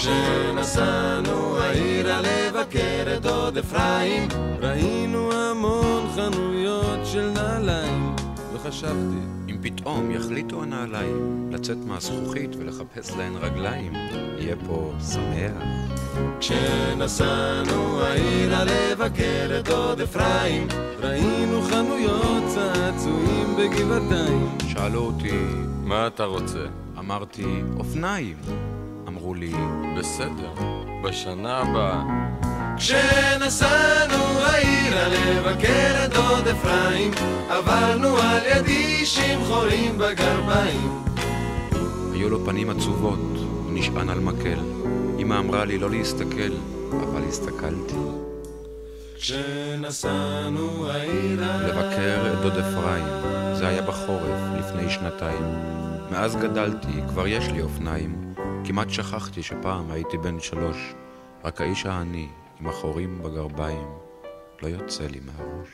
כשנסענו העירה לבקר את דוד אפרים, ראינו המון חנויות של נעליים, וחשבתי, אם פתאום יחליטו הנעליים לצאת מהזכוכית ולחפש להן רגליים, יהיה פה שמח. כשנסענו העירה לבקר את דוד אפרים, ראינו חנויות צעצועים בגבעתיים. שאלו אותי, מה אתה רוצה? אמרתי, אופניים. אמרו לי, בסדר, בשנה הבאה. כשנסענו העירה לבקר את דוד אפרים, עברנו על ידי חורים בגרביים. היו לו פנים עצובות, הוא נשען על מקל. אמא אמרה לי לא להסתכל, אבל הסתכלתי. כשנסענו העירה... לבקר את דוד אפרים, זה היה בחורף, לפני שנתיים. מאז גדלתי, כבר יש לי אופניים. כמעט שכחתי שפעם הייתי בן שלוש. רק האיש העני, עם החורים בגרביים, לא יוצא לי מהראש.